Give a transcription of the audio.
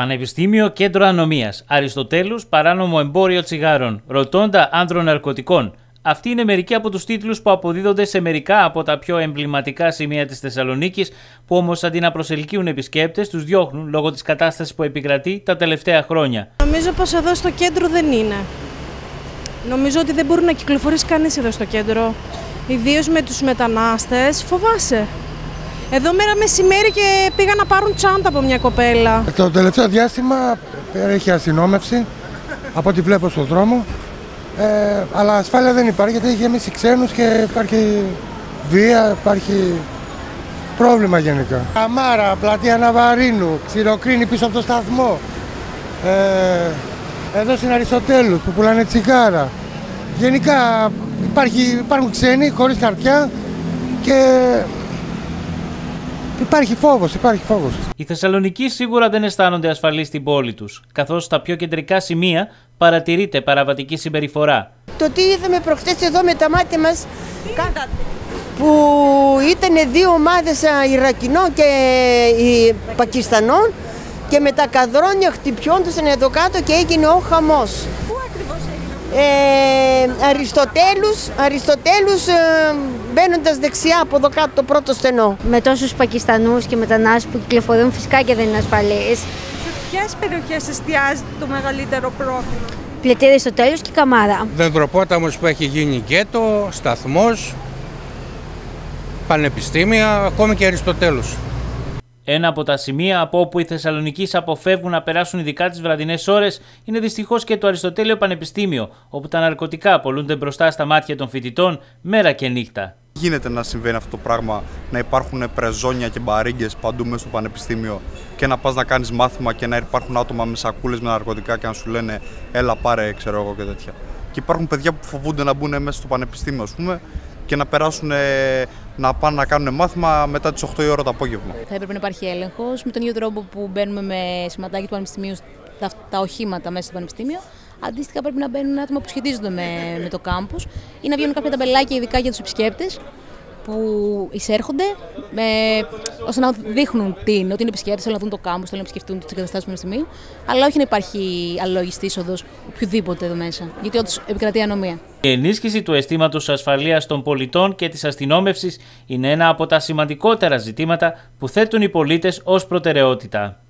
Πανεπιστήμιο Κέντρο Ανομίας. Αριστοτέλους Παράνομο Εμπόριο Τσιγάρων. Ρωτώντα Άνδρων Ναρκωτικών. Αυτοί είναι μερικοί από τους τίτλους που αποδίδονται σε μερικά από τα πιο εμβληματικά σημεία της Θεσσαλονίκης, που όμως αντί να προσελκύουν επισκέπτες, τους διώχνουν λόγω της κατάστασης που επικρατεί τα τελευταία χρόνια. Νομίζω πως εδώ στο κέντρο δεν είναι. Νομίζω ότι δεν μπορεί να κυκλοφορήσει κανείς εδώ στο κέντρο. Ιδίως με τους μετανάστες, φοβάσαι. Εδώ μέρα μεσημέρι και πήγαν να πάρουν τσάντα από μια κοπέλα. Το τελευταίο διάστημα έχει αστυνόμευση από ό,τι βλέπω στον δρόμο. Ε, αλλά ασφάλεια δεν υπάρχει γιατί έχει γεμίσει ξένους και υπάρχει βία, υπάρχει πρόβλημα γενικά. Καμάρα, πλατεία Ναβαρίνου, ξηροκρίνη πίσω από το σταθμό. Ε, εδώ στην Αριστοτέλους που πουλάνε τσιγάρα. Γενικά υπάρχει, υπάρχουν ξένοι χωρίς χαρτιά και Υπάρχει φόβος, υπάρχει φόβος. Οι Θεσσαλονικοί σίγουρα δεν αισθάνονται ασφαλείς στην πόλη τους, καθώς στα πιο κεντρικά σημεία παρατηρείται παραβατική συμπεριφορά. Το τι είδαμε προχθές εδώ με τα μάτια μας. Που ήταν δύο ομάδες Ιρακινών και Πακιστανών και με τα καδρόνια χτυπιόντουσαν εδώ κάτω και έγινε ο χαμός. Πού ακριβώς έγινε; Ε, Αριστοτέλους, Αριστοτέλους ε, μπαίνοντας δεξιά από εδώ κάτω το πρώτο στενό. Με τόσους Πακιστανούς και μετανάστες που κυκλοφορούν φυσικά και δεν είναι ασφαλείς. Σε ποιες περιοχές εστιάζεται το μεγαλύτερο πρόβλημα; Πλαιτήρι στο τέλος και Καμάρα. Δεντροπόταμος που έχει γίνει γκέτο, σταθμός, πανεπιστήμια, ακόμη και Αριστοτέλους. Ένα από τα σημεία από όπου οι Θεσσαλονικοί αποφεύγουν να περάσουν ειδικά τις βραδινές ώρες είναι δυστυχώς και το Αριστοτέλειο Πανεπιστήμιο, όπου τα ναρκωτικά απολούνται μπροστά στα μάτια των φοιτητών μέρα και νύχτα. Γίνεται να συμβαίνει αυτό το πράγμα, να υπάρχουν πρεζόνια και μπαρίγκε παντού μέσα στο πανεπιστήμιο και να πας να κάνεις μάθημα και να υπάρχουν άτομα με σακούλες με ναρκωτικά και να σου λένε Έλα, πάρε, ξέρω εγώ και τέτοια. Και υπάρχουν παιδιά που φοβούνται να μπουν μέσα στο πανεπιστήμιο, ας πούμε, και να περάσουν να πάνε να κάνουν μάθημα μετά τις 8 η ώρα το απόγευμα. Θα έπρεπε να υπάρχει έλεγχος με τον ίδιο τρόπο που μπαίνουμε με σηματάκι του Πανεπιστημίου τα, τα οχήματα μέσα στο Πανεπιστήμιο. Αντίστοιχα, πρέπει να μπαίνουν άτομα που σχετίζονται με, με το κάμπο ή να βγαίνουν κάποια ταμπελάκια ειδικά για τους επισκέπτες που εισέρχονται με, ώστε να δείχνουν την, ότι είναι επισκέπτες, θέλουν να δουν το κάμπο, θέλουν να επισκεφτούν τις εγκαταστάσεις του Πανεπιστημίου, αλλά όχι να υπάρχει αλόγιστη είσοδος οποιοδήποτε εδώ μέσα, γιατί όντως επικρατεί ανομία. Η ενίσχυση του αισθήματος ασφαλείας των πολιτών και της αστυνόμευσης είναι ένα από τα σημαντικότερα ζητήματα που θέτουν οι πολίτες ως προτεραιότητα.